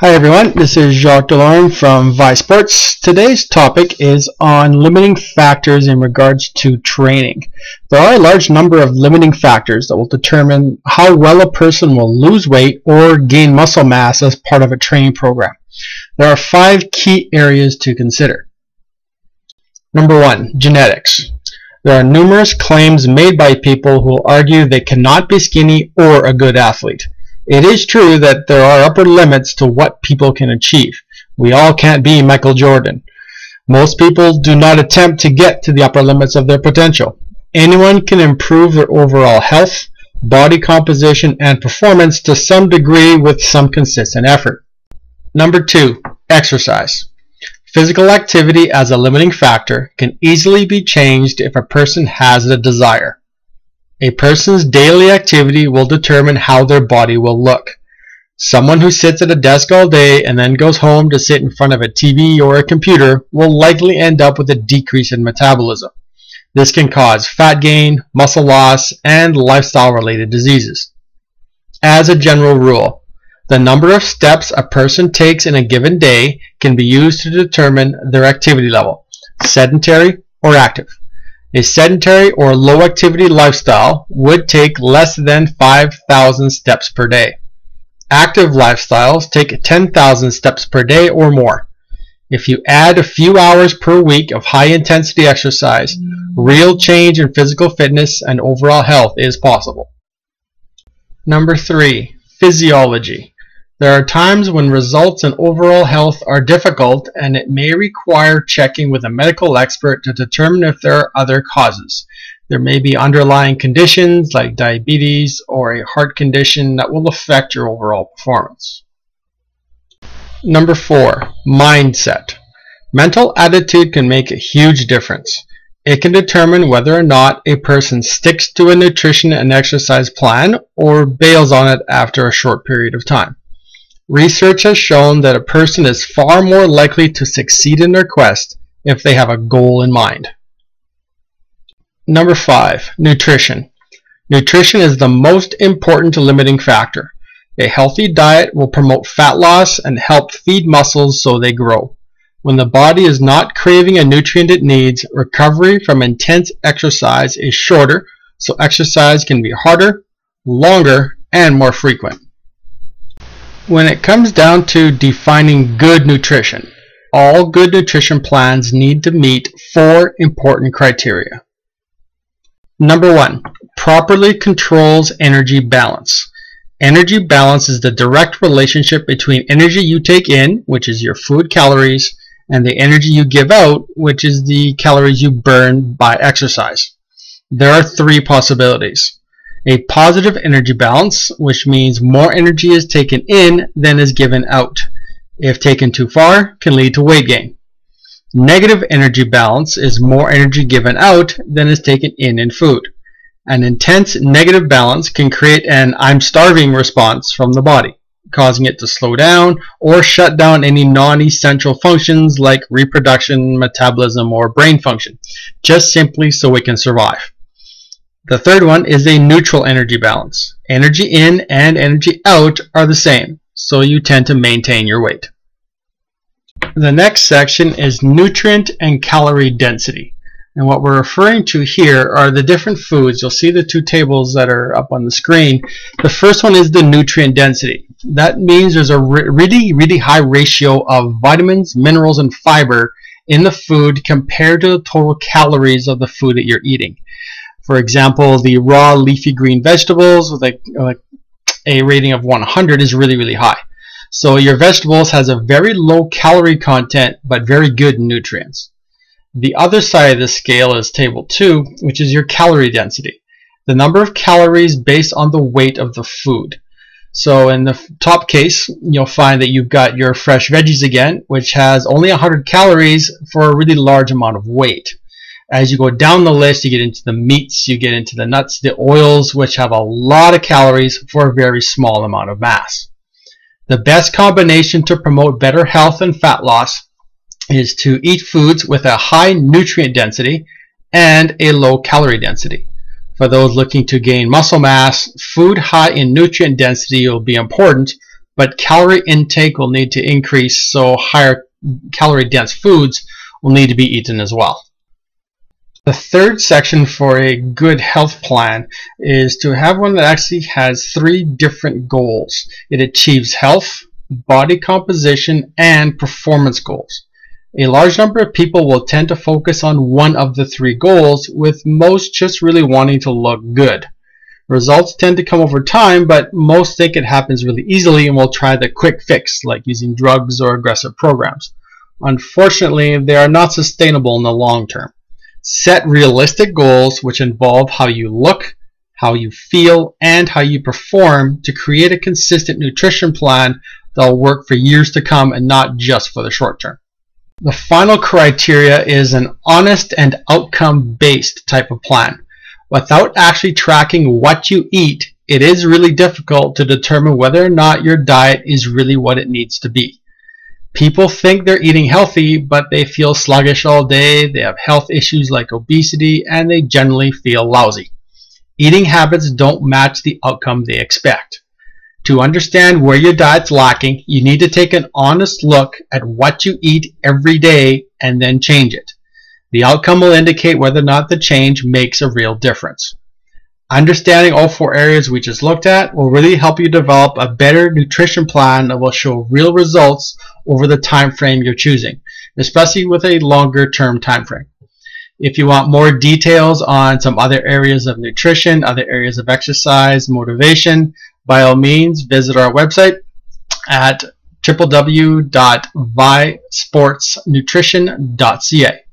Hi everyone, this is Jacques Delorme from Visports. Today's topic is on limiting factors in regards to training. There are a large number of limiting factors that will determine how well a person will lose weight or gain muscle mass as part of a training program. There are five key areas to consider. Number one, genetics. There are numerous claims made by people who argue they cannot be skinny or a good athlete. It is true that there are upper limits to what people can achieve. We all can't be Michael Jordan. Most people do not attempt to get to the upper limits of their potential. Anyone can improve their overall health, body composition, and performance to some degree with some consistent effort. Number two, exercise. Physical activity as a limiting factor can easily be changed if a person has the desire. A person's daily activity will determine how their body will look. Someone who sits at a desk all day and then goes home to sit in front of a TV or a computer will likely end up with a decrease in metabolism. This can cause fat gain, muscle loss, and lifestyle related diseases. As a general rule, the number of steps a person takes in a given day can be used to determine their activity level, sedentary or active. A sedentary or low activity lifestyle would take less than 5,000 steps per day. Active lifestyles take 10,000 steps per day or more. If you add a few hours per week of high intensity exercise, real change in physical fitness and overall health is possible. Number three, physiology. There are times when results in overall health are difficult and it may require checking with a medical expert to determine if there are other causes. There may be underlying conditions like diabetes or a heart condition that will affect your overall performance. Number four, mindset. Mental attitude can make a huge difference. It can determine whether or not a person sticks to a nutrition and exercise plan or bails on it after a short period of time. Research has shown that a person is far more likely to succeed in their quest if they have a goal in mind. Number five, nutrition. Nutrition is the most important limiting factor. A healthy diet will promote fat loss and help feed muscles so they grow. When the body is not craving a nutrient it needs, recovery from intense exercise is shorter, so exercise can be harder, longer, and more frequent. When it comes down to defining good nutrition, all good nutrition plans need to meet four important criteria. Number one, properly controls energy balance. Energy balance is the direct relationship between energy you take in, which is your food calories, and the energy you give out, which is the calories you burn by exercise. There are three possibilities a positive energy balance, which means more energy is taken in than is given out. If taken too far, can lead to weight gain. Negative energy balance is more energy given out than is taken in in food. An intense negative balance can create an I'm starving response from the body, causing it to slow down or shut down any non-essential functions like reproduction, metabolism, or brain function, just simply so it can survive. The third one is a neutral energy balance. Energy in and energy out are the same, so you tend to maintain your weight. The next section is nutrient and calorie density. And what we're referring to here are the different foods. You'll see the two tables that are up on the screen. The first one is the nutrient density. That means there's a really, really high ratio of vitamins, minerals, and fiber in the food compared to the total calories of the food that you're eating. For example, the raw leafy green vegetables with a, rating of 100 is really, really high. So your vegetables has a very low calorie content, but very good nutrients. The other side of the scale is table 2, which is your calorie density. The number of calories based on the weight of the food. So in the top case, you'll find that you've got your fresh veggies again, which has only 100 calories for a really large amount of weight. As you go down the list, you get into the meats, you get into the nuts, the oils, which have a lot of calories for a very small amount of mass. The best combination to promote better health and fat loss is to eat foods with a high nutrient density and a low calorie density. For those looking to gain muscle mass, food high in nutrient density will be important, but calorie intake will need to increase, so higher calorie dense foods will need to be eaten as well. The third section for a good health plan is to have one that actually has three different goals. It achieves health, body composition, and performance goals. A large number of people will tend to focus on one of the three goals, with most just really wanting to look good. Results tend to come over time, but most think it happens really easily and will try the quick fix, like using drugs or aggressive programs. Unfortunately, they are not sustainable in the long term. Set realistic goals which involve how you look, how you feel, and how you perform to create a consistent nutrition plan that will work for years to come and not just for the short term. The final criteria is an honest and outcome-based type of plan. Without actually tracking what you eat, it is really difficult to determine whether or not your diet is really what it needs to be. People think they're eating healthy, but they feel sluggish all day, they have health issues like obesity, and they generally feel lousy. Eating habits don't match the outcome they expect. To understand where your diet's lacking, you need to take an honest look at what you eat every day and then change it. The outcome will indicate whether or not the change makes a real difference. Understanding all four areas we just looked at will really help you develop a better nutrition plan that will show real results over the time frame you're choosing, especially with a longer term time frame. If you want more details on some other areas of nutrition, other areas of exercise, motivation, by all means visit our website at www.visportsnutrition.ca.